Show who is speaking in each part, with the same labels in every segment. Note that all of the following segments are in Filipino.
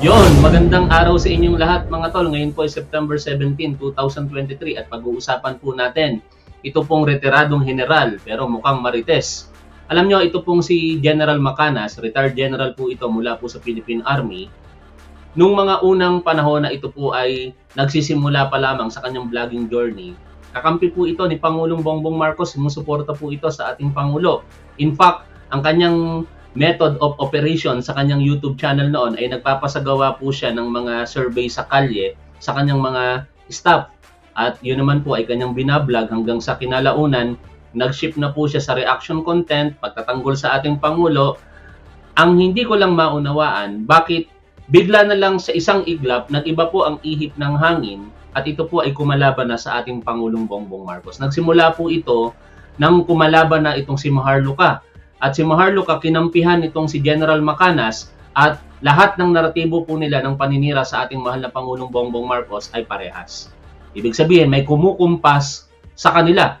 Speaker 1: Yon, magandang araw sa inyong lahat mga tol. Ngayon po ay September 17, 2023 at pag-uusapan po natin ito pong retiradong general pero mukhang marites. Alam nyo, ito pong si General Macanas, retired general po ito mula po sa Philippine Army. Nung mga unang panahon na ito po ay nagsisimula pa lamang sa kanyang vlogging journey, kakampi po ito ni Pangulong Bongbong Marcos, sumusuporta po ito sa ating Pangulo. In fact, ang kanyang method of operation sa kanyang YouTube channel noon ay nagpapasagawa po siya ng mga survey sa kalye sa kanyang mga staff. At yun naman po ay kanyang binablog hanggang sa kinalaunan, nag-ship na po siya sa reaction content, pagtatanggol sa ating Pangulo. Ang hindi ko lang maunawaan, bakit bigla na lang sa isang iglap, nag-iba po ang ihip ng hangin at ito po ay kumalaban na sa ating Pangulong Bongbong Marcos. Nagsimula po ito nang kumalaban na itong si Maharluka at si Maharlika kinampihan itong si General Macanas at lahat ng naratibo po nila ng paninira sa ating mahal na Pangulong Bongbong Marcos ay parehas. Ibig sabihin, may kumukumpas sa kanila.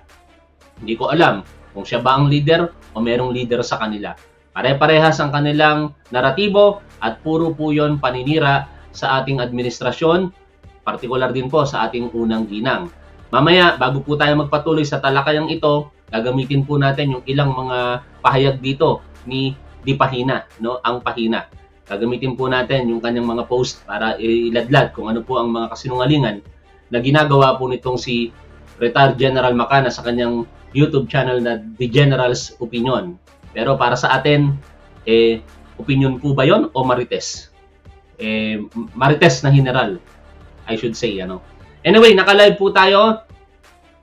Speaker 1: Hindi ko alam kung siya ba ang leader o merong leader sa kanila. Pare-parehas ang kanilang naratibo at puro po yon paninira sa ating administrasyon, partikular din po sa ating unang ginang. Mamaya, bago po tayo magpatuloy sa talakayang ito, gagamitin po natin yung ilang mga pahayag dito ni Di Pahina, no? Ang Pahina. Gagamitin po natin yung kanyang mga post para iladlad kung ano po ang mga kasinungalingan na ginagawa po nitong si retired General Macana sa kanyang YouTube channel na The General's Opinion. Pero para sa atin, eh, opinion po ba yon o marites? Eh, marites na general, I should say, ano. Anyway, naka-live po tayo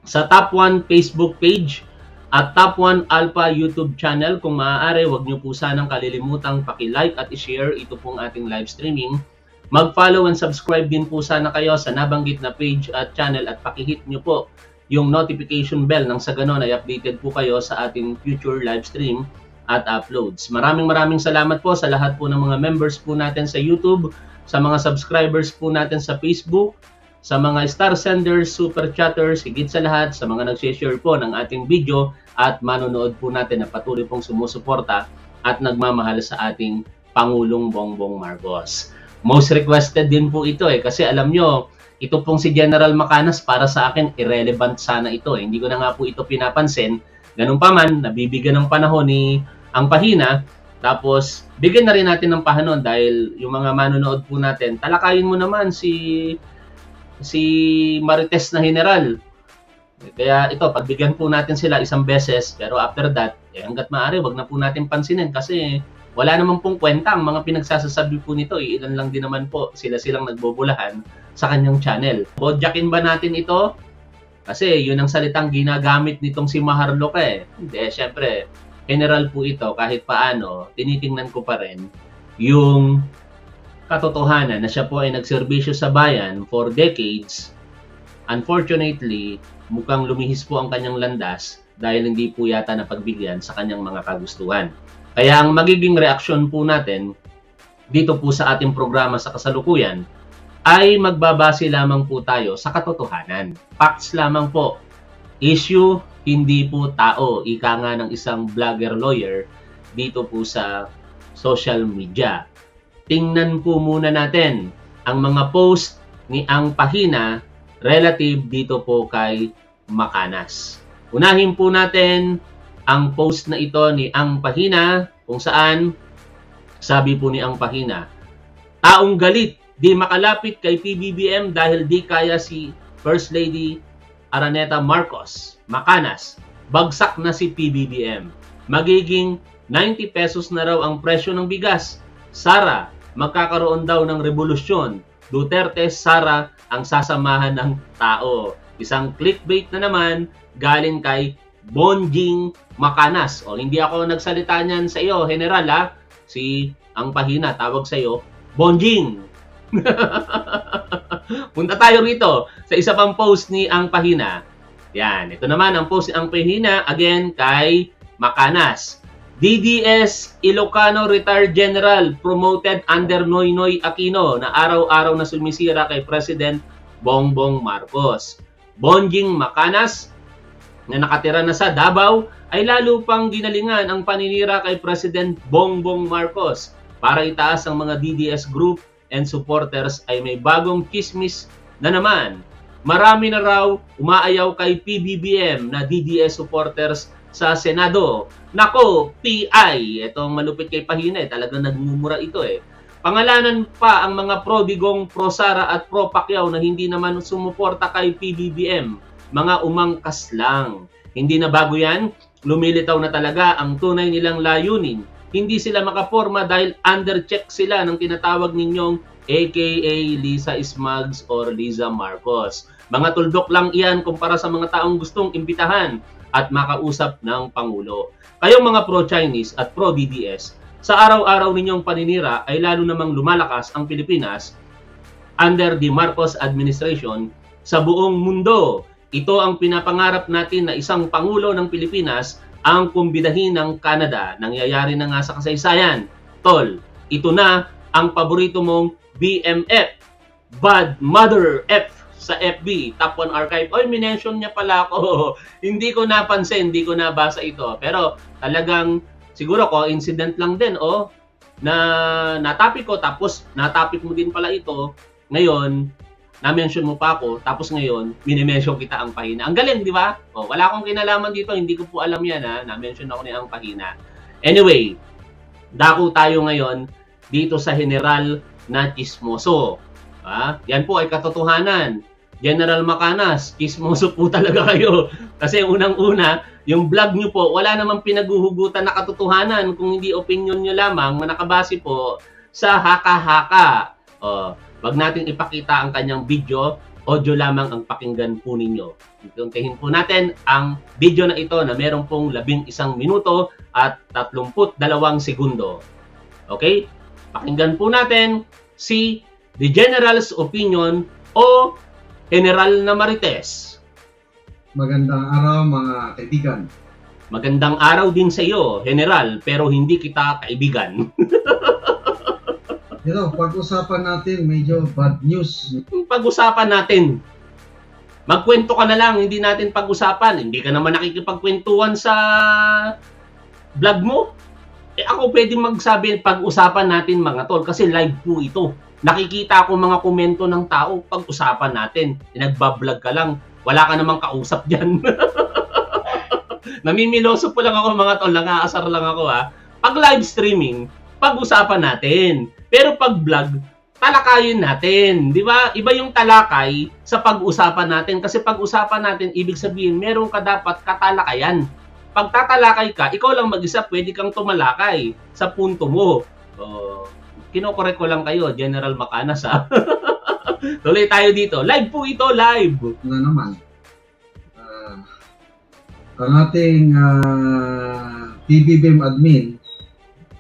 Speaker 1: sa Top 1 Facebook page at Top 1 Alpha YouTube channel. Kung maaari, wag niyo po sanang kalilimutang paki-like at i-share ito pong ating live streaming. Mag-follow and subscribe din po sana kayo sa nabanggit na page at channel at paki-hit niyo po yung notification bell nang sa ganon ay updated po kayo sa ating future live stream at uploads. Maraming maraming salamat po sa lahat po ng mga members po natin sa YouTube, sa mga subscribers po natin sa Facebook, sa mga star senders, super chatters, higit sa lahat, sa mga nag-share po ng ating video at manonood po natin na patuloy pong sumusuporta at nagmamahal sa ating Pangulong Bongbong Marcos. Most requested din po ito eh kasi alam nyo, ito pong si General Macanas para sa akin irrelevant sana ito eh. Hindi ko na nga po ito pinapansin. Ganun pa man, nabibigyan ng panahon ni ang pahina tapos, bigyan na rin natin ng pahanon dahil yung mga manonood po natin, talakayin mo naman si si Marites na general. Kaya ito, pagbigyan po natin sila isang beses, pero after that, eh, hanggat maaari, wag na po natin pansinin kasi wala naman pong kwenta ang mga pinagsasasabi po nito. Eh, ilan lang din naman po sila silang nagbobulahan sa kanyang channel. Bodyakin ba natin ito? Kasi yun ang salitang ginagamit nitong si Maharlok eh. Hindi, syempre, general po ito kahit paano, tinitingnan ko pa rin yung katotohanan na siya po ay nagserbisyo sa bayan for decades, unfortunately, mukhang lumihis po ang kanyang landas dahil hindi po yata napagbigyan sa kanyang mga kagustuhan. Kaya ang magiging reaksyon po natin dito po sa ating programa sa kasalukuyan ay magbabase lamang po tayo sa katotohanan. Facts lamang po. Issue, hindi po tao. Ika nga ng isang vlogger lawyer dito po sa social media tingnan po muna natin ang mga post ni Ang Pahina relative dito po kay Makanas. Unahin po natin ang post na ito ni Ang Pahina kung saan sabi po ni Ang Pahina, Taong galit, di makalapit kay PBBM dahil di kaya si First Lady Araneta Marcos, Makanas, bagsak na si PBBM. Magiging 90 pesos na raw ang presyo ng bigas. Sara, magkakaroon daw ng revolusyon. Duterte, Sara ang sasamahan ng tao. Isang clickbait na naman galing kay Bonjing Makanas. O hindi ako nagsalita niyan sa iyo, General ha. Si ang pahina tawag sa iyo, Bonjing. Punta tayo rito sa isa pang post ni ang pahina. Yan, ito naman ang post ni ang pahina again kay Makanas. DDS Ilocano Retired General promoted under Noynoy Aquino na araw-araw na sumisira kay President Bongbong Marcos. Bonjing Macanas na nakatira na sa Davao ay lalo pang ginalingan ang paninira kay President Bongbong Marcos para itaas ang mga DDS group and supporters ay may bagong kismis na naman. Marami na raw umaayaw kay PBBM na DDS supporters sa Senado. Nako, PI, itong malupit kay Pahina, eh, talagang nagmumura ito eh. Pangalanan pa ang mga prodigong pro-Sara at pro-Pacquiao na hindi naman sumuporta kay PBBM. Mga umangkas lang. Hindi na bago yan, lumilitaw na talaga ang tunay nilang layunin. Hindi sila makaporma dahil under-check sila ng tinatawag ninyong aka Lisa Smugs or Liza Marcos. Mga tuldok lang iyan kumpara sa mga taong gustong imbitahan at makausap ng Pangulo. Kayong mga pro-Chinese at pro-DDS, sa araw-araw ninyong paninira ay lalo namang lumalakas ang Pilipinas under the Marcos administration sa buong mundo. Ito ang pinapangarap natin na isang Pangulo ng Pilipinas ang kumbidahin ng Canada. Nangyayari na nga sa kasaysayan. Tol, ito na ang paborito mong BMF, Bad Mother F sa FB, Top 1 Archive. Oy, minention niya pala ako. hindi ko napansin, hindi ko nabasa ito. Pero talagang siguro ko incident lang din, oh, na natapik ko tapos natapik mo din pala ito. Ngayon, na-mention mo pa ako, tapos ngayon, minimension kita ang pahina. Ang galing, di ba? Oh, wala akong kinalaman dito, hindi ko po alam yan ha. Na-mention ako ni ang pahina. Anyway, dako tayo ngayon dito sa general na chismoso. Ha? Yan po ay katotohanan. General Macanas, chismoso po talaga kayo. Kasi unang-una, yung vlog nyo po, wala namang pinaguhugutan na katotohanan kung hindi opinion nyo lamang na nakabase po sa haka-haka. Oh, Wag natin ipakita ang kanyang video, audio lamang ang pakinggan po ninyo. Tuntihin po natin ang video na ito na meron pong labing isang minuto at 32 segundo. Okay? Pakinggan po natin si The General's Opinion o General na Marites.
Speaker 2: Magandang araw mga kaibigan.
Speaker 1: Magandang araw din sa iyo, General, pero hindi kita kaibigan.
Speaker 2: Ito, pag-usapan natin medyo bad news.
Speaker 1: Pag-usapan natin. Magkwento ka na lang, hindi natin pag-usapan. Hindi ka naman nakikipagkwentuhan sa vlog mo. Eh ako pwede magsabi, pag-usapan natin mga tol, kasi live po ito. Nakikita ako mga komento ng tao, pag-usapan natin. Nagbablog ka lang, wala ka namang kausap dyan. Namimiloso po lang ako mga tol, nangaasar lang ako ha. Pag live streaming, pag-usapan natin. Pero pag vlog, talakayin natin. Di ba? Iba yung talakay sa pag-usapan natin. Kasi pag-usapan natin, ibig sabihin, meron ka dapat katalakayan. Pag tatalakay ka, ikaw lang mag-isa, pwede kang tumalakay sa punto mo. Uh, kinokorek ko lang kayo, General Macanas ha. Tuloy tayo dito. Live po ito, live.
Speaker 2: Ano naman. Uh, ang ating uh, PBBM admin,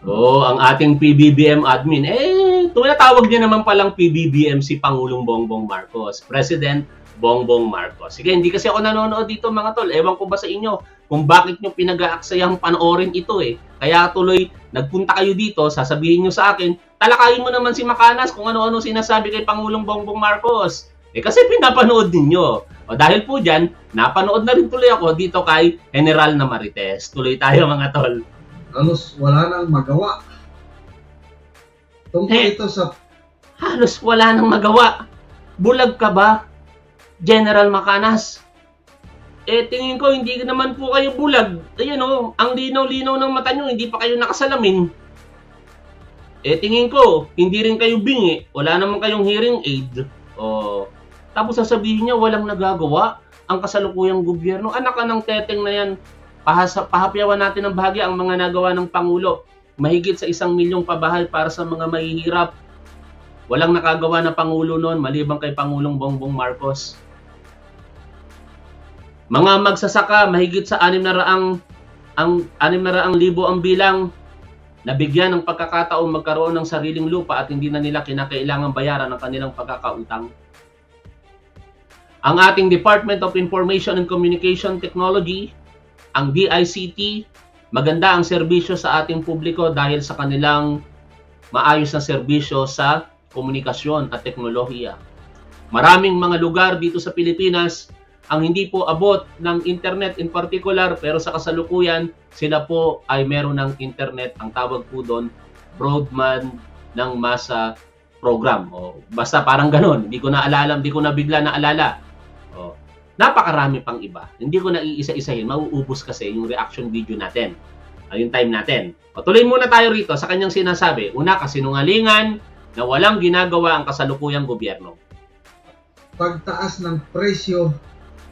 Speaker 1: Oh, ang ating PBBM admin, eh, tunatawag niya naman palang PBBM si Pangulong Bongbong Marcos, President Bongbong Marcos. Sige, hindi kasi ako nanonood dito mga tol. Ewan ko ba sa inyo kung bakit nyo pinag-aaksayang panoorin ito eh. Kaya tuloy, nagpunta kayo dito, sasabihin nyo sa akin, talakayin mo naman si Makanas kung ano-ano sinasabi kay Pangulong Bongbong Marcos. Eh kasi pinapanood ninyo. O dahil po dyan, napanood na rin tuloy ako dito kay General na Marites. Tuloy tayo mga tol
Speaker 2: halos wala nang magawa. Tungkol
Speaker 1: Eh.
Speaker 2: ito sa
Speaker 1: Halos wala nang magawa. Bulag ka ba, General Macanas? Eh, tingin ko, hindi naman po kayo bulag. Ayan o, ang linaw-linaw ng mata nyo, hindi pa kayo nakasalamin. Eh, tingin ko, hindi rin kayo bingi. Wala naman kayong hearing aid. O, tapos sasabihin niya, walang nagagawa ang kasalukuyang gobyerno. Anak ka ng teteng na yan. Pahasa, pahapyawan natin ng bahagi ang mga nagawa ng Pangulo. Mahigit sa isang milyong pabahay para sa mga mahihirap. Walang nakagawa na Pangulo noon maliban kay Pangulong Bongbong Marcos. Mga magsasaka, mahigit sa anim na raang ang anim na raang libo ang bilang nabigyan ng pagkakataon magkaroon ng sariling lupa at hindi na nila kinakailangan bayaran ang kanilang pagkakautang. Ang ating Department of Information and Communication Technology, ang DICT, maganda ang serbisyo sa ating publiko dahil sa kanilang maayos na serbisyo sa komunikasyon at teknolohiya. Maraming mga lugar dito sa Pilipinas ang hindi po abot ng internet in particular pero sa kasalukuyan sila po ay meron ng internet ang tawag po doon broadband ng masa program. O, basta parang ganun. Hindi ko na alala, hindi ko na bigla na alala. O, napakarami pang iba. Hindi ko na iisa-isahin. Mauubos kasi yung reaction video natin. Yung time natin. O, tuloy muna tayo rito sa kanyang sinasabi. Una, kasinungalingan na walang ginagawa ang kasalukuyang gobyerno.
Speaker 2: Pagtaas ng presyo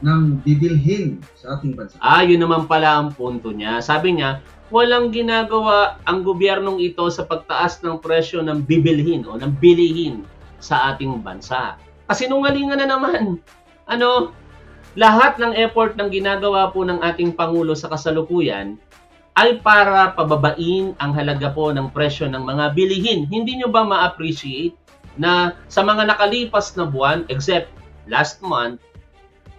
Speaker 2: ng bibilhin sa ating bansa.
Speaker 1: Ah, yun naman pala ang punto niya. Sabi niya, walang ginagawa ang gobyernong ito sa pagtaas ng presyo ng bibilhin o ng bilihin sa ating bansa. Kasi nungalingan na naman. Ano, lahat ng effort ng ginagawa po ng ating Pangulo sa kasalukuyan ay para pababain ang halaga po ng presyo ng mga bilihin. Hindi nyo ba ma-appreciate na sa mga nakalipas na buwan, except last month,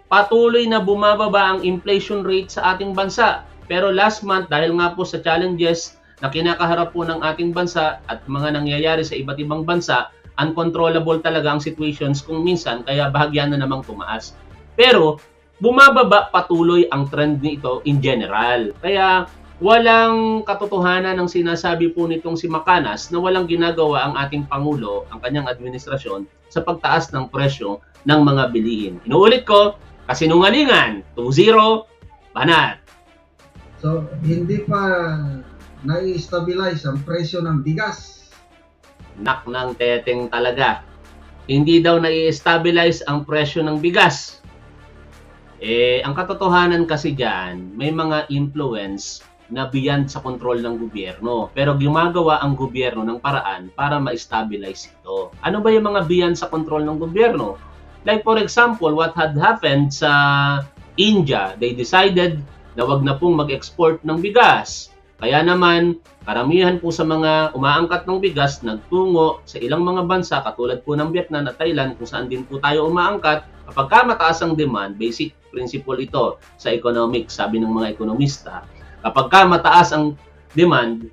Speaker 1: patuloy na bumababa ang inflation rate sa ating bansa. Pero last month, dahil nga po sa challenges na kinakaharap po ng ating bansa at mga nangyayari sa iba't ibang bansa, uncontrollable talaga ang situations kung minsan kaya bahagya na namang tumaas. Pero bumababa patuloy ang trend nito in general. Kaya walang katotohanan ng sinasabi po nitong si Makanas na walang ginagawa ang ating Pangulo, ang kanyang administrasyon sa pagtaas ng presyo ng mga bilihin. Inuulit ko, Kasinungalingan, 2-0, banat.
Speaker 2: So, hindi pa nai-stabilize ang presyo ng bigas.
Speaker 1: Nak ng teteng talaga. Hindi daw nai-stabilize ang presyo ng bigas. Eh, ang katotohanan kasi dyan, may mga influence na beyond sa control ng gobyerno. Pero gumagawa ang gobyerno ng paraan para ma-stabilize ito. Ano ba yung mga beyond sa control ng gobyerno? Like for example, what had happened sa India, they decided na wag na pong mag-export ng bigas. Kaya naman, karamihan po sa mga umaangkat ng bigas nagtungo sa ilang mga bansa katulad po ng Vietnam at Thailand kung saan din po tayo umaangkat. Kapag ka mataas ang demand, basic principle ito sa economics, sabi ng mga ekonomista. Kapag ka mataas ang demand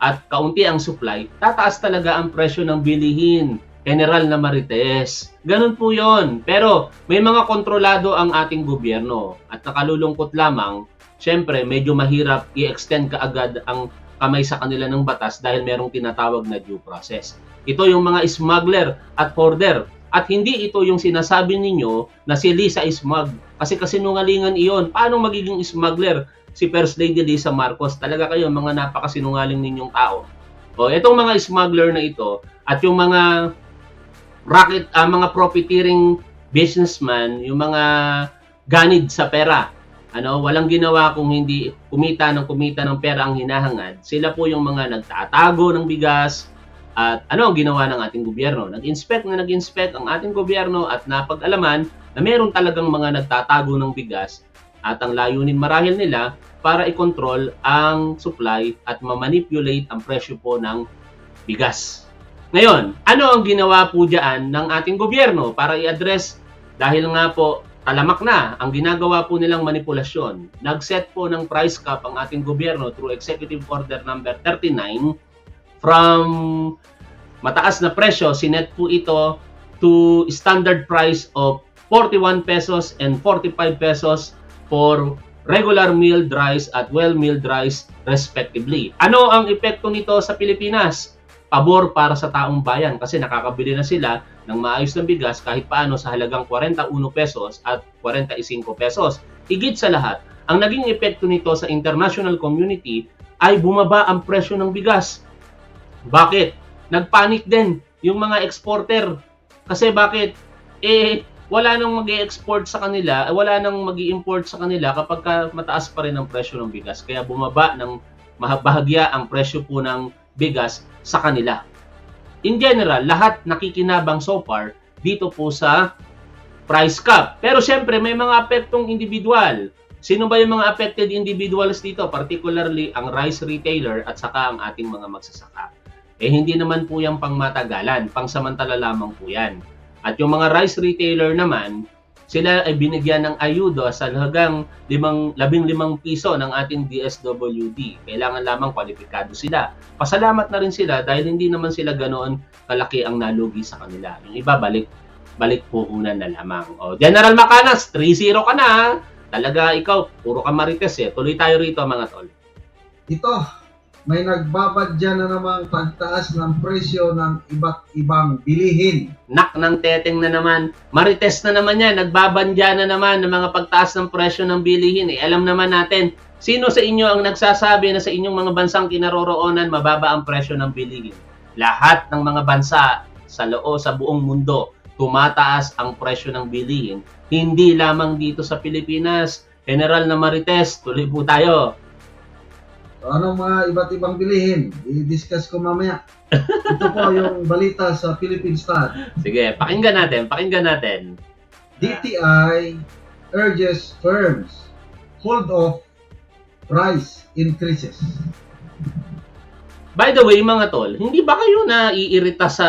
Speaker 1: at kaunti ang supply, tataas talaga ang presyo ng bilihin General na Marites. Ganun po yon. Pero may mga kontrolado ang ating gobyerno at nakalulungkot lamang, syempre medyo mahirap i-extend kaagad ang kamay sa kanila ng batas dahil merong tinatawag na due process. Ito yung mga smuggler at hoarder. At hindi ito yung sinasabi ninyo na si Lisa smug. Kasi kasinungalingan iyon. Paano magiging smuggler si First Lady Lisa Marcos? Talaga kayo mga napakasinungaling ninyong tao. O, itong mga smuggler na ito at yung mga racket, uh, mga profiteering businessman, yung mga ganid sa pera. Ano, walang ginawa kung hindi kumita ng kumita ng pera ang hinahangad. Sila po yung mga nagtatago ng bigas at ano ang ginawa ng ating gobyerno? Nag-inspect na nag-inspect ang ating gobyerno at napag-alaman na meron talagang mga nagtatago ng bigas at ang layunin marahil nila para i-control ang supply at ma-manipulate ang presyo po ng bigas. Ngayon, ano ang ginawa po diyan ng ating gobyerno para i-address dahil nga po talamak na ang ginagawa po nilang manipulasyon. Nag-set po ng price cap ang ating gobyerno through Executive Order number 39 from mataas na presyo, sinet po ito to standard price of 41 pesos and 45 pesos for regular milled rice at well milled rice respectively. Ano ang epekto nito sa Pilipinas? Pabor para sa taong bayan kasi nakakabili na sila ng maayos na bigas kahit paano sa halagang 41 pesos at 45 pesos. Higit sa lahat, ang naging epekto nito sa international community ay bumaba ang presyo ng bigas. Bakit? Nagpanik din yung mga exporter. Kasi bakit? Eh, wala nang mag export sa kanila, eh, wala nang mag import sa kanila kapag ka mataas pa rin ang presyo ng bigas. Kaya bumaba ng mahabahagya ang presyo po ng bigas sa kanila. In general, lahat nakikinabang so far dito po sa price cap. Pero syempre, may mga apektong individual. Sino ba yung mga affected individuals dito? Particularly ang rice retailer at saka ang ating mga magsasaka. Eh hindi naman po yan pang matagalan, pang samantala lamang po yan. At yung mga rice retailer naman, sila ay binigyan ng ayuda sa halagang 15 piso ng ating DSWD. Kailangan lamang kwalipikado sila. Pasalamat na rin sila dahil hindi naman sila ganoon kalaki ang nalugi sa kanila. Yung iba balik balik puhunan na lamang. O, General Macanas, 3-0 ka na. Talaga ikaw, puro ka marites eh. Tuloy tayo rito mga tol.
Speaker 2: Ito, may nagbabadya na namang pagtaas ng presyo ng iba't ibang bilihin.
Speaker 1: Nak ng teteng na naman. Marites na naman yan. Nagbabandya na naman ng mga pagtaas ng presyo ng bilihin. Eh, alam naman natin, sino sa inyo ang nagsasabi na sa inyong mga bansang kinaroroonan mababa ang presyo ng bilihin? Lahat ng mga bansa sa loo sa buong mundo tumataas ang presyo ng bilihin. Hindi lamang dito sa Pilipinas. General na Marites, tuloy po tayo.
Speaker 2: Anong mga iba't ibang bilihin? I-discuss ko mamaya. Ito po yung balita sa Philippine Star.
Speaker 1: Sige, pakinggan natin, pakinggan natin.
Speaker 2: DTI urges firms hold off price increases.
Speaker 1: By the way, mga tol, hindi ba kayo naiirita sa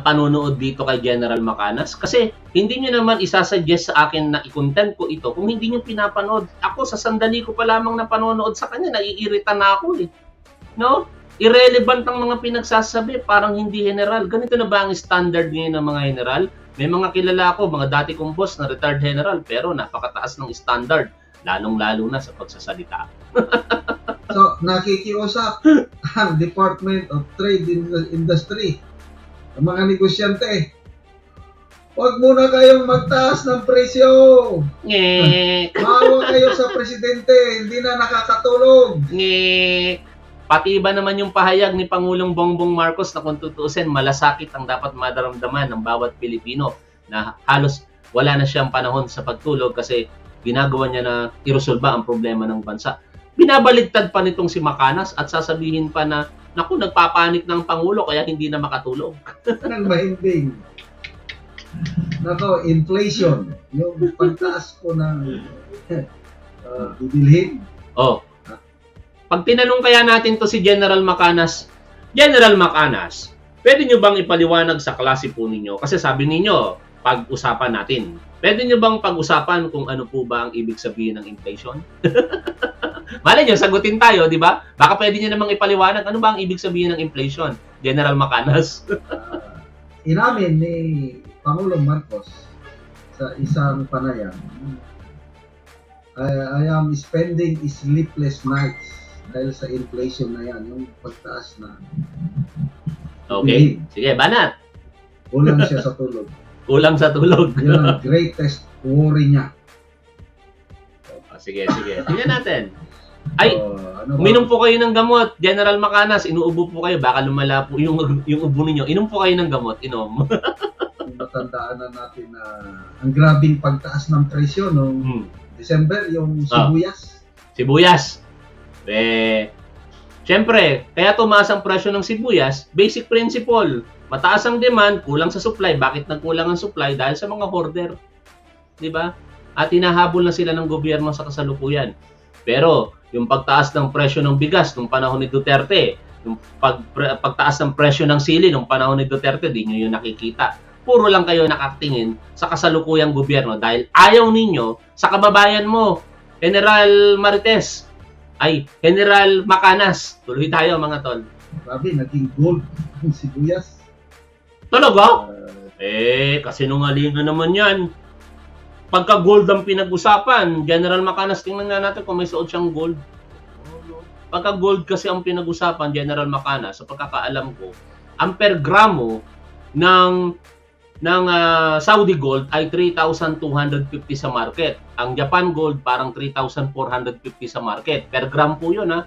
Speaker 1: panonood dito kay General Macanas? Kasi hindi nyo naman isasuggest sa akin na i-content ko ito kung hindi nyo pinapanood. Ako, sa sandali ko pa lamang na panonood sa kanya, naiirita na ako eh. No? Irrelevant ang mga pinagsasabi, parang hindi general. Ganito na ba ang standard ngayon ng mga general? May mga kilala ako, mga dati kong boss na retired general, pero napakataas ng standard, lalong-lalo na sa pagsasalita.
Speaker 2: So, nakikiusap ang Department of Trade in Industry, ang mga negosyante. Huwag muna kayong magtaas ng presyo.
Speaker 1: Ngek!
Speaker 2: Maawa kayo sa presidente, hindi na nakakatulog.
Speaker 1: Ngek! Pati ba naman yung pahayag ni Pangulong Bongbong Marcos na kung tutuusin, malasakit ang dapat madaramdaman ng bawat Pilipino na halos wala na siyang panahon sa pagtulog kasi ginagawa niya na iresolba ang problema ng bansa. Binabaligtad pa nitong si Macanas at sasabihin pa na, naku, nagpapanik ng Pangulo kaya hindi na makatulog.
Speaker 2: Nang mahimbing. Nako, inflation. Yung pagtaas po ng uh, bibilhin.
Speaker 1: Oh. Pag tinanong kaya natin to si General Macanas, General Macanas, pwede nyo bang ipaliwanag sa klase po ninyo? Kasi sabi ninyo, pag-usapan natin. Pwede nyo bang pag-usapan kung ano po ba ang ibig sabihin ng inflation? Malay nyo, sagutin tayo, di ba? Baka pwede nyo namang ipaliwanag ano ba ang ibig sabihin ng inflation, General Macanas.
Speaker 2: uh, inamin ni Pangulong Marcos sa isang panayam, I, I am spending sleepless nights dahil sa inflation na yan, yung pagtaas na
Speaker 1: Okay. Sige, banat.
Speaker 2: kulang siya sa tulog.
Speaker 1: Kulang sa tulog.
Speaker 2: Yun ang greatest worry niya.
Speaker 1: Ah, sige, sige. Tingnan natin. Ay,
Speaker 2: So, ano ba?
Speaker 1: Uminom po kayo ng gamot, General Macanas, inuubo po kayo, baka lumala po yung, yung ubo ninyo. Inom po kayo ng gamot, inom.
Speaker 2: Matandaan na natin na ang grabing pagtaas ng presyo noong
Speaker 1: hmm.
Speaker 2: December, yung
Speaker 1: Ah.
Speaker 2: sibuyas.
Speaker 1: Sibuyas. Eh, syempre, kaya tumaas ang presyo ng sibuyas, basic principle. Mataas ang demand, kulang sa supply. Bakit nagkulang ang supply? Dahil sa mga hoarder. Di ba? At hinahabol na sila ng gobyerno sa kasalukuyan. Pero, yung pagtaas ng presyo ng bigas nung panahon ni Duterte, yung pag, pagtaas ng presyo ng sili nung panahon ni Duterte, di nyo yun nakikita. Puro lang kayo nakatingin sa kasalukuyang gobyerno dahil ayaw ninyo sa kababayan mo, General Marites, ay General Macanas. Tuloy tayo mga tol.
Speaker 2: Grabe, naging gold ang sibuyas.
Speaker 1: Talaga?
Speaker 2: Uh,
Speaker 1: Eh, kasi nungalingan naman yan. Pagka gold ang pinag-usapan, General Macanas, tingnan nga natin kung may suot siyang gold. Pagka gold kasi ang pinag-usapan, General Macanas, sa pagkakaalam ko, ang per gramo ng ng ah, Saudi gold ay 3,250 sa market. Ang Japan gold parang 3,450 sa market. Per gram po yun ha.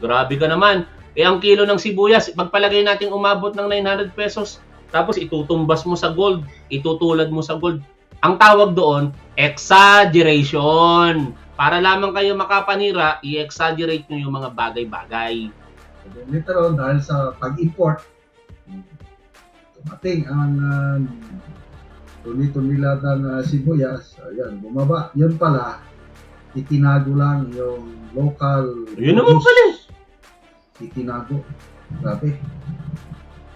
Speaker 1: Grabe ka naman. Eh ang kilo ng sibuyas, pagpalagay natin umabot ng 900 pesos, tapos itutumbas mo sa gold, itutulad mo sa gold. Ang tawag doon, exaggeration. Para lamang kayo makapanira, i-exaggerate nyo yung mga bagay-bagay.
Speaker 2: Literal, dahil sa pag-import, tumating ang uh, tuni-tunila ng uh, sibuyas. Ayan, bumaba. Yun pala, itinago lang yung local
Speaker 1: Yun naman pala eh.
Speaker 2: Itinago. Grabe.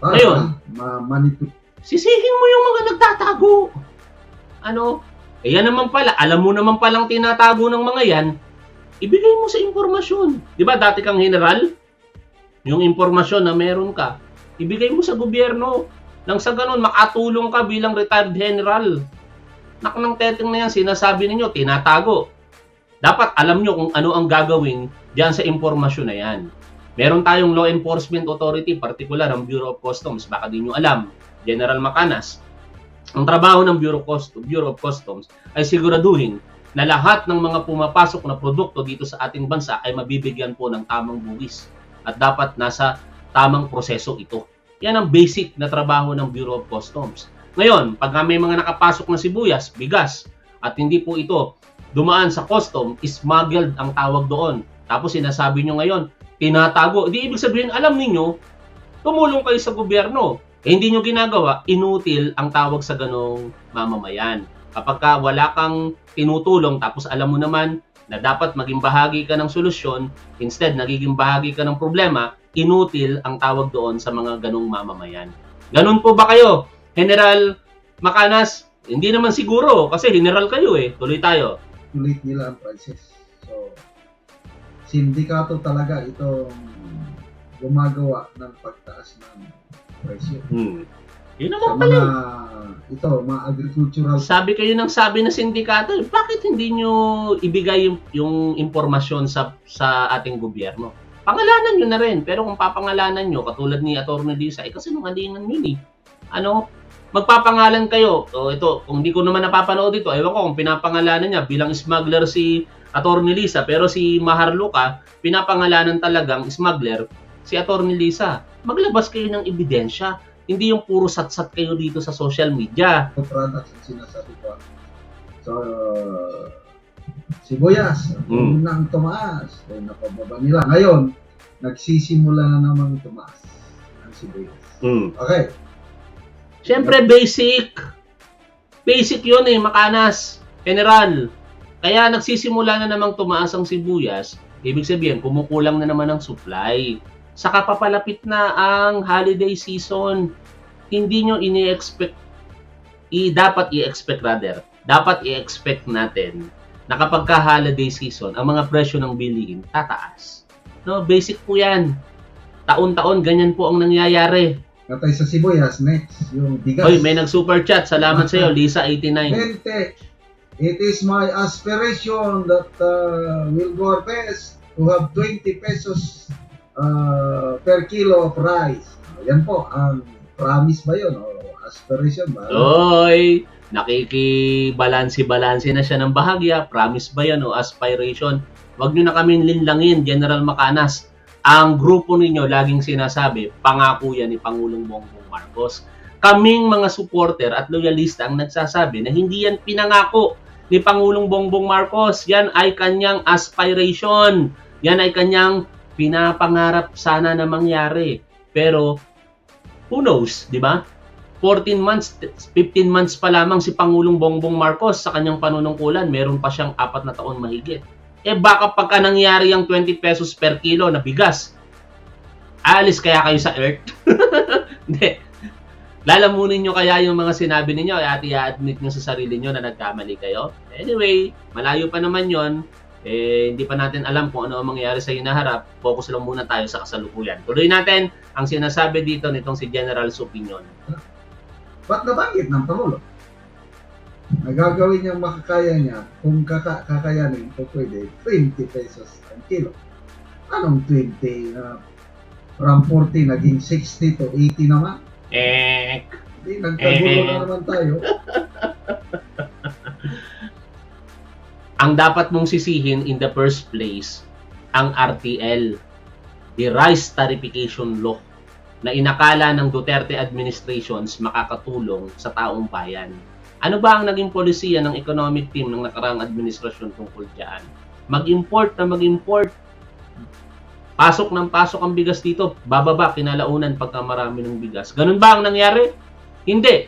Speaker 2: Para
Speaker 1: Ngayon.
Speaker 2: ma-manipulate.
Speaker 1: Sisihin mo yung mga nagtatago. Ano? Eh yan naman pala, alam mo naman palang tinatago ng mga yan, ibigay mo sa impormasyon. Di ba dati kang general? Yung impormasyon na meron ka, ibigay mo sa gobyerno. Nang sa ganun, makatulong ka bilang retired general. Nak ng teteng na yan, sinasabi ninyo, tinatago. Dapat alam nyo kung ano ang gagawin diyan sa impormasyon na yan. Meron tayong law enforcement authority, particular ang Bureau of Customs, baka di nyo alam, General Macanas. Ang trabaho ng Bureau of, Customs, Bureau of Customs ay siguraduhin na lahat ng mga pumapasok na produkto dito sa ating bansa ay mabibigyan po ng tamang buwis at dapat nasa tamang proseso ito. Yan ang basic na trabaho ng Bureau of Customs. Ngayon, pag may mga nakapasok na sibuyas, bigas, at hindi po ito dumaan sa custom, smuggled ang tawag doon. Tapos sinasabi nyo ngayon, tinatago. Di ibig sabihin, alam niyo tumulong kayo sa gobyerno. Eh, hindi nyo ginagawa, inutil ang tawag sa ganong mamamayan. Kapag ka wala kang tinutulong tapos alam mo naman na dapat maging bahagi ka ng solusyon, instead nagiging bahagi ka ng problema, inutil ang tawag doon sa mga ganong mamamayan. Ganun po ba kayo? General Makanas, hindi naman siguro kasi general kayo eh. Tuloy tayo.
Speaker 2: Ulit nila ang prices. So, sindikato talaga itong gumagawa ng pagtaas ng presyo.
Speaker 1: Hmm. Yun naman pala.
Speaker 2: mga, ito, mga agricultural
Speaker 1: Sabi kayo ng sabi na sindikato, eh, bakit hindi nyo ibigay yung, yung impormasyon sa sa ating gobyerno? Pangalanan nyo na rin. Pero kung papangalanan nyo, katulad ni Atty. Lisa, eh kasi nungalingan yun eh. Ano? Magpapangalan kayo. O ito, kung hindi ko naman napapanood ito, ewan ko kung pinapangalanan niya bilang smuggler si Atty. Lisa, pero si Maharluka, pinapangalanan talagang smuggler si Atty. Lisa. Maglabas kayo ng ebidensya. Hindi yung puro satsat kayo dito sa social media.
Speaker 2: products ang sinasabi ko. So, sibuyas,
Speaker 1: Mm.
Speaker 2: unang tumaas. Kaya napababa nila. Ngayon, nagsisimula na namang tumaas ang sibuyas. Okay.
Speaker 1: Siyempre, basic. Basic yun eh, makanas. General. Kaya nagsisimula na namang tumaas ang sibuyas. Ibig sabihin, kumukulang na naman ang supply. Saka papalapit na ang holiday season. Hindi nyo ini-expect, i, dapat i-expect rather, dapat i-expect natin na kapag ka holiday season, ang mga presyo ng bilihin tataas. No, basic po yan. Taon-taon, ganyan po ang nangyayari.
Speaker 2: Natay sa sibuyas, next, yung bigas.
Speaker 1: Oy, may nag-super chat. Salamat sa iyo, Lisa89.
Speaker 2: Gente, it is my aspiration that uh, will go best to have 20 pesos uh, per kilo of rice. Yan po, ang promise ba yun? O aspiration ba?
Speaker 1: Oy, nakikibalansi-balansi na siya ng bahagya. Promise ba yan o aspiration? Huwag nyo na kami linlangin, General Macanas. Ang grupo ninyo laging sinasabi, pangako yan ni Pangulong Bongbong Marcos. Kaming mga supporter at loyalista ang nagsasabi na hindi yan pinangako ni Pangulong Bongbong Marcos. Yan ay kanyang aspiration. Yan ay kanyang pinapangarap sana na mangyari. Pero, who knows, di ba? 14 months, 15 months pa lamang si Pangulong Bongbong Marcos sa kanyang panunungkulan, meron pa siyang apat na taon mahigit. Eh baka pagka nangyari yung 20 pesos per kilo na bigas, alis kaya kayo sa earth? Hindi. Lalamunin nyo kaya yung mga sinabi ninyo at i-admit nyo sa sarili nyo na nagkamali kayo. Anyway, malayo pa naman yon eh, hindi pa natin alam kung ano ang mangyayari sa hinaharap. Focus lang muna tayo sa kasalukuyan. Tuloy natin ang sinasabi dito nitong si General Supinion.
Speaker 2: Ba't nabanggit ng Pangulo? Nagagawin niyang makakaya niya kung kaka kakayanin po pwede 20 pesos ang kilo. Anong 20 na from 40 naging 60 to 80 naman?
Speaker 1: Eh,
Speaker 2: Hindi, nagkagulo
Speaker 1: Eh.
Speaker 2: na naman tayo.
Speaker 1: ang dapat mong sisihin in the first place ang RTL, the Rice Tarification Law, na inakala ng Duterte administrations makakatulong sa taong bayan. Ano ba ang naging polisiya ng economic team ng nakaraang administrasyon tungkol dyan? Mag-import na mag-import. Pasok ng pasok ang bigas dito, bababa kinalaunan pagka marami ng bigas. Ganun ba ang nangyari? Hindi.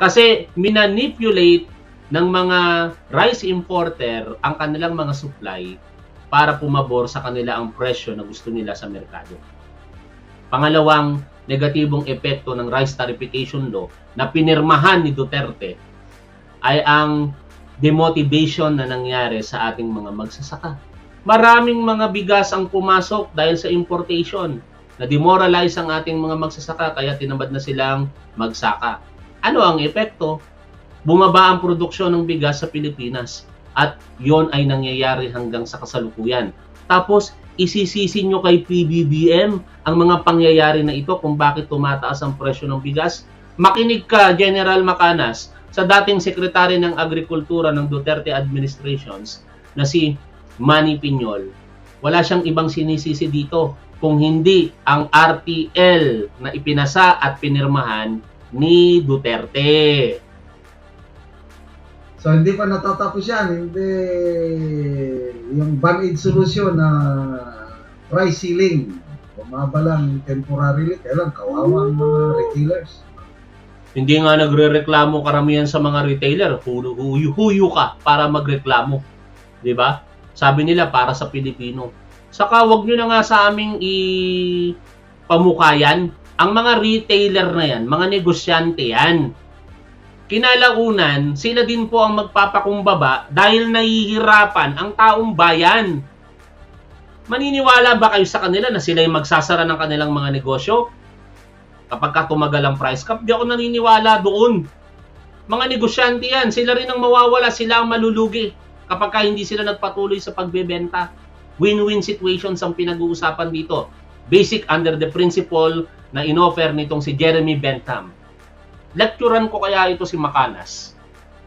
Speaker 1: Kasi minanipulate ng mga rice importer ang kanilang mga supply para pumabor sa kanila ang presyo na gusto nila sa merkado. Pangalawang negatibong epekto ng rice tarification law na pinirmahan ni Duterte ay ang demotivation na nangyari sa ating mga magsasaka. Maraming mga bigas ang pumasok dahil sa importation. Na-demoralize ang ating mga magsasaka kaya tinamad na silang magsaka. Ano ang epekto? Bumaba ang produksyon ng bigas sa Pilipinas at yon ay nangyayari hanggang sa kasalukuyan. Tapos, isisisi nyo kay PBBM ang mga pangyayari na ito kung bakit tumataas ang presyo ng bigas? Makinig ka, General Macanas, sa dating sekretary ng Agrikultura ng Duterte administrations na si Manny Piñol. Wala siyang ibang sinisisi dito kung hindi ang RTL na ipinasa at pinirmahan ni Duterte.
Speaker 2: So hindi pa natatapos yan, hindi yung band-aid solution na price ceiling, bumaba lang temporarily, kailan kawawa ang mga retailers.
Speaker 1: Hindi nga nagrereklamo karamihan sa mga retailer, huyu ka para magreklamo. 'Di ba? Sabi nila para sa Pilipino. Saka wag nyo na nga sa aming i pamukayan. Ang mga retailer na yan, mga negosyante yan kinalaunan, sila din po ang magpapakumbaba dahil nahihirapan ang taong bayan. Maniniwala ba kayo sa kanila na sila yung magsasara ng kanilang mga negosyo? Kapag ka tumagal ang price cap, di ako naniniwala doon. Mga negosyante yan, sila rin ang mawawala, sila ang malulugi kapag ka hindi sila nagpatuloy sa pagbebenta. Win-win situations ang pinag-uusapan dito. Basic under the principle na inoffer nitong si Jeremy Bentham lecturean ko kaya ito si Makanas.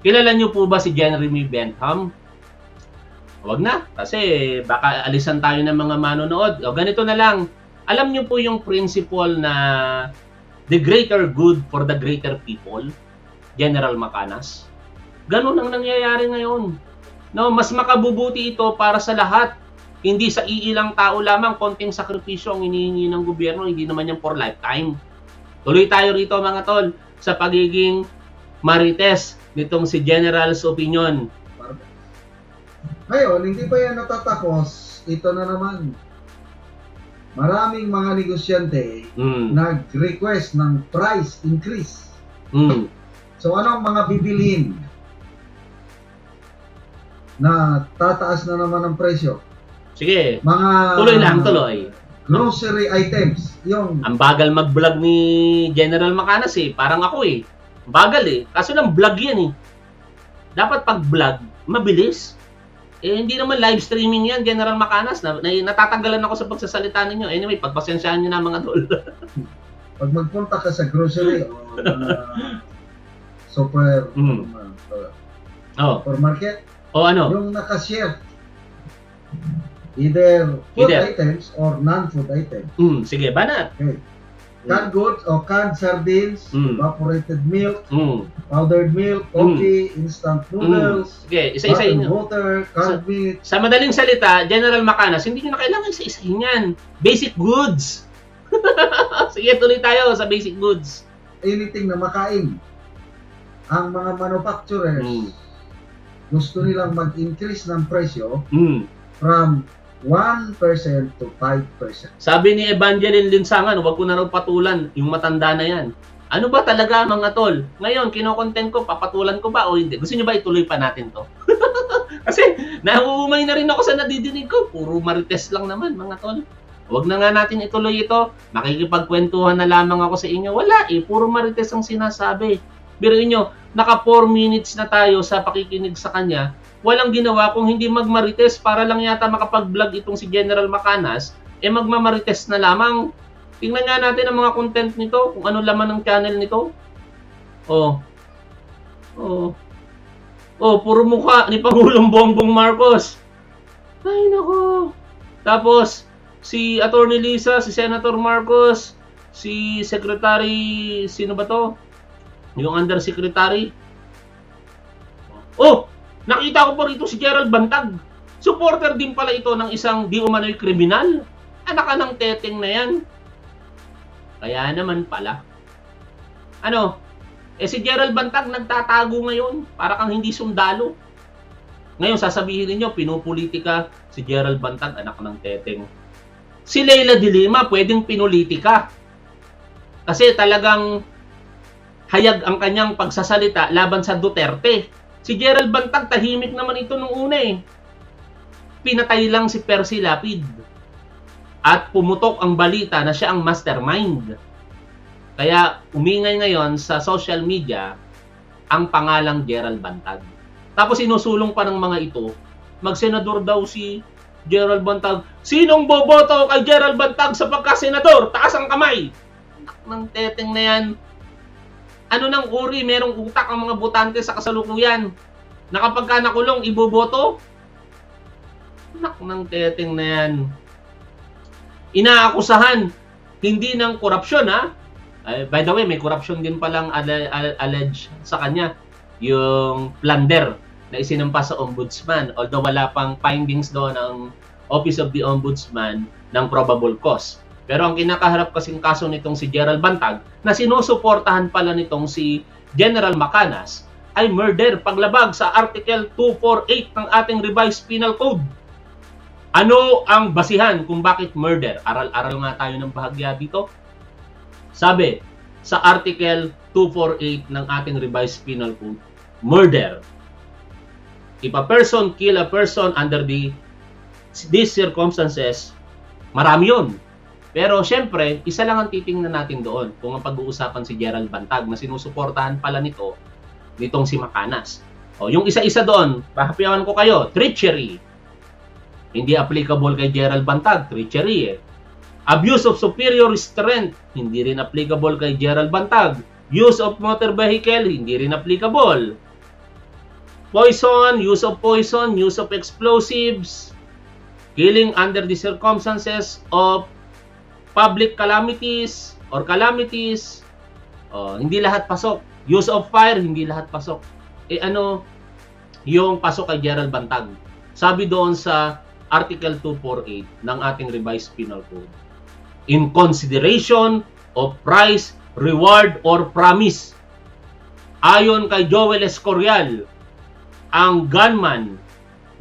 Speaker 1: Kilala niyo po ba si Jeremy Bentham? Huwag na, kasi baka alisan tayo ng mga manonood. O ganito na lang, alam niyo po yung principle na the greater good for the greater people, General Makanas. Ganun ang nangyayari ngayon. No, mas makabubuti ito para sa lahat. Hindi sa iilang tao lamang, konting sakripisyo ang hinihingi ng gobyerno, hindi naman yan for lifetime. Tuloy tayo rito mga tol sa pagiging marites nitong si General's opinion.
Speaker 2: Ngayon, hindi pa yan natatapos. Ito na naman. Maraming mga negosyante
Speaker 1: Mm.
Speaker 2: nag-request ng price increase.
Speaker 1: Mm.
Speaker 2: So ano ang mga bibilhin na tataas na naman ang presyo?
Speaker 1: Sige,
Speaker 2: Mga
Speaker 1: tuloy lang, tuloy.
Speaker 2: grocery items. Yung
Speaker 1: Ang bagal mag-vlog ni General Macanas eh. Parang ako eh. Bagal eh. Kaso lang vlog yan eh. Dapat pag vlog, mabilis. Eh, hindi naman live streaming yan, General Macanas. Na, na, natatanggalan ako sa pagsasalita ninyo. Anyway, pagpasensyahan nyo na mga tol.
Speaker 2: pag magpunta ka sa grocery o uh, super
Speaker 1: Mm.
Speaker 2: uh,
Speaker 1: oh.
Speaker 2: supermarket,
Speaker 1: O ano?
Speaker 2: yung naka-share either food
Speaker 1: Either.
Speaker 2: items or non-food items.
Speaker 1: Mm, sige, banat.
Speaker 2: Okay. Canned goods o canned sardines,
Speaker 1: Mm.
Speaker 2: evaporated milk,
Speaker 1: Mm.
Speaker 2: powdered milk, coffee, instant
Speaker 1: Mm.
Speaker 2: noodles,
Speaker 1: Sige, isa-isahin
Speaker 2: bottled water, canned meat,
Speaker 1: Sa madaling salita, General Macanas, hindi nyo na kailangan isa-isahin yan. Basic goods. sige, tuloy tayo sa basic goods.
Speaker 2: anything na makain. Ang mga manufacturers,
Speaker 1: Mm.
Speaker 2: Gusto nilang mag-increase ng presyo
Speaker 1: Mm.
Speaker 2: from 1% to 5%.
Speaker 1: Sabi ni Evangeline Linsangan, huwag ko na raw patulan, yung matanda na yan. Ano ba talaga mga tol? Ngayon, kinokontent ko, papatulan ko ba o hindi? Gusto nyo ba ituloy pa natin to? Kasi nahuumay na rin ako sa nadidinig ko. Puro marites lang naman mga tol. Huwag na nga natin ituloy ito. Makikipagkwentuhan na lamang ako sa inyo. Wala eh, puro marites ang sinasabi. Biruin nyo, naka 4 minutes na tayo sa pakikinig sa kanya. Walang ginawa kung hindi magmarites para lang yata makapag-vlog itong si General Macanas eh magmamarites na lamang. Tingnan nga natin ang mga content nito, kung ano laman ng channel nito. Oh. Oh. Oh, puro mukha ni Pangulong Bongbong Marcos. Ay, nako. Tapos, si Attorney Lisa, si Senator Marcos, si Secretary, sino ba to? Yung Undersecretary. Oh, nakita ko pa rito si Gerald Bantag. Supporter din pala ito ng isang di umano'y kriminal. Anak ka ng teteng na yan. Kaya naman pala. Ano? Eh si Gerald Bantag nagtatago ngayon para kang hindi sundalo. Ngayon sasabihin niyo pinupolitika si Gerald Bantag anak ng teteng. Si Leila de Lima pwedeng pinulitika. Kasi talagang hayag ang kanyang pagsasalita laban sa Duterte. Si Gerald Bantag tahimik naman ito nung una eh. Pinatay lang si Percy Lapid at pumutok ang balita na siya ang mastermind. Kaya umingay ngayon sa social media ang pangalang Gerald Bantag. Tapos inusulong pa ng mga ito, magsenador daw si Gerald Bantag. Sinong boboto kay Gerald Bantag sa pagkasenador? Taas ang kamay. Anak ng teteng na yan. Ano nang uri, merong utak ang mga botante sa kasalukuyan. Na kapag ka nakulong, iboboto? Anak ng teteng na yan. Inaakusahan, hindi ng korupsyon ha. Uh, by the way, may corruption din palang alle- allege sa kanya. Yung plunder na isinampa sa ombudsman. Although wala pang findings doon ng Office of the Ombudsman ng probable cause. Pero ang kinakaharap kasing kaso nitong si Gerald Bantag na sinusuportahan pala nitong si General Macanas ay murder paglabag sa Article 248 ng ating revised penal code. Ano ang basihan kung bakit murder? Aral-aral nga tayo ng bahagya dito. Sabi sa Article 248 ng ating revised penal code, murder. If a person kill a person under the these circumstances, marami yun. Pero syempre, isa lang ang titingnan natin doon kung ang pag-uusapan si Gerald Bantag na sinusuportahan pala nito nitong si Makanas. O, yung isa-isa doon, pahapiyawan ko kayo, treachery. Hindi applicable kay Gerald Bantag, treachery eh. Abuse of superior strength, hindi rin applicable kay Gerald Bantag. Use of motor vehicle, hindi rin applicable. Poison, use of poison, use of explosives, killing under the circumstances of public calamities or calamities, oh, hindi lahat pasok. Use of fire, hindi lahat pasok. Eh ano yung pasok kay Gerald Bantag? Sabi doon sa Article 248 ng ating revised penal code. In consideration of price, reward, or promise. Ayon kay Joel Escorial, ang gunman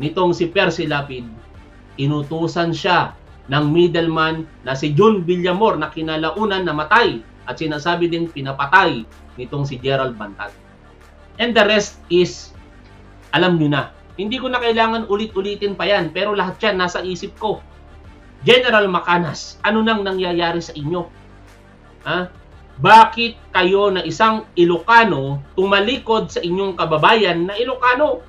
Speaker 1: nitong si Percy Lapid, inutusan siya ng middleman na si June Villamor na kinalaunan namatay at sinasabi din pinapatay nitong si Gerald Bantag. And the rest is, alam nyo na. Hindi ko na kailangan ulit-ulitin pa yan, pero lahat yan nasa isip ko. General Macanas, ano nang nangyayari sa inyo? Ha? Bakit kayo na isang Ilocano tumalikod sa inyong kababayan na Ilocano?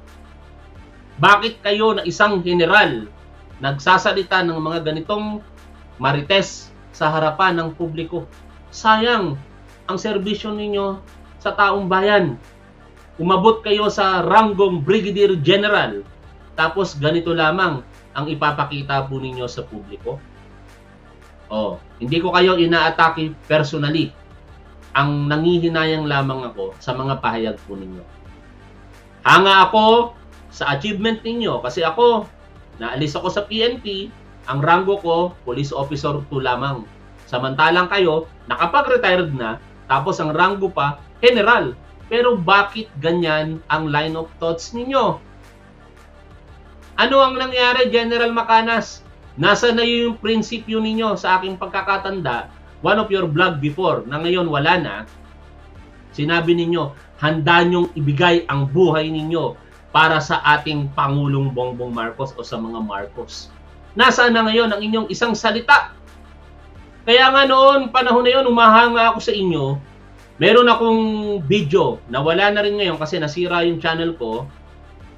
Speaker 1: Bakit kayo na isang general nagsasalita ng mga ganitong marites sa harapan ng publiko. Sayang ang serbisyo ninyo sa taong bayan. Umabot kayo sa ranggong Brigadier General tapos ganito lamang ang ipapakita po ninyo sa publiko. Oh, hindi ko kayo inaatake personally. Ang nangihinayang lamang ako sa mga pahayag po ninyo. Hanga ako sa achievement ninyo kasi ako Naalis ako sa PNP, ang rango ko, police officer 2 lamang. Samantalang kayo, nakapag-retired na, tapos ang rango pa, general. Pero bakit ganyan ang line of thoughts ninyo? Ano ang nangyari, General Macanas? Nasa na yung prinsipyo ninyo sa aking pagkakatanda, one of your vlog before, na ngayon wala na, sinabi ninyo, handa nyong ibigay ang buhay ninyo para sa ating Pangulong Bongbong Marcos o sa mga Marcos. Nasaan na ngayon ang inyong isang salita? Kaya nga noon, panahon na yun, umahanga ako sa inyo. Meron akong video na wala na rin ngayon kasi nasira yung channel ko.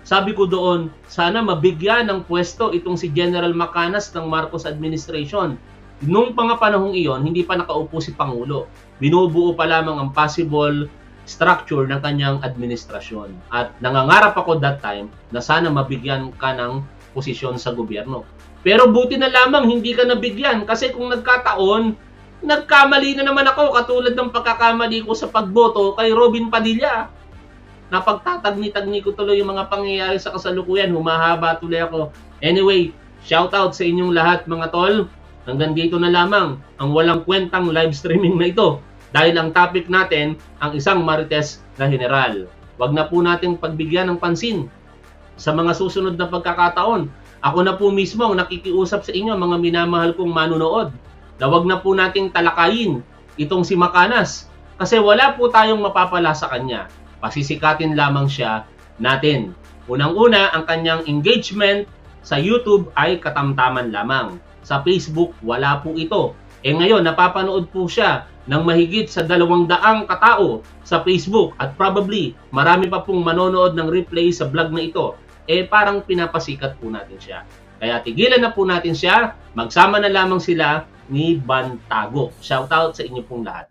Speaker 1: Sabi ko doon, sana mabigyan ng pwesto itong si General Macanas ng Marcos administration. Nung pangapanahong iyon, hindi pa nakaupo si Pangulo. Binubuo pa lamang ang possible structure ng kanyang administrasyon. At nangangarap ako that time na sana mabigyan ka ng posisyon sa gobyerno. Pero buti na lamang hindi ka nabigyan kasi kung nagkataon, nagkamali na naman ako katulad ng pagkakamali ko sa pagboto kay Robin Padilla. Napagtatagni-tagni ko tuloy yung mga pangyayari sa kasalukuyan, humahaba tuloy ako. Anyway, shout out sa inyong lahat mga tol. Hanggang dito na lamang ang walang kwentang live streaming na ito dahil ang topic natin ang isang marites na general. Huwag na po nating pagbigyan ng pansin sa mga susunod na pagkakataon. Ako na po mismo ang nakikiusap sa inyo mga minamahal kong manunood na wag na po nating talakayin itong si Makanas kasi wala po tayong mapapala sa kanya. Pasisikatin lamang siya natin. Unang-una, ang kanyang engagement sa YouTube ay katamtaman lamang. Sa Facebook, wala po ito. Eh ngayon, napapanood po siya ng mahigit sa dalawang daang katao sa Facebook at probably marami pa pong manonood ng replay sa vlog na ito, eh parang pinapasikat po natin siya. Kaya tigilan na po natin siya, magsama na lamang sila ni Bantago. Shoutout sa inyo pong lahat.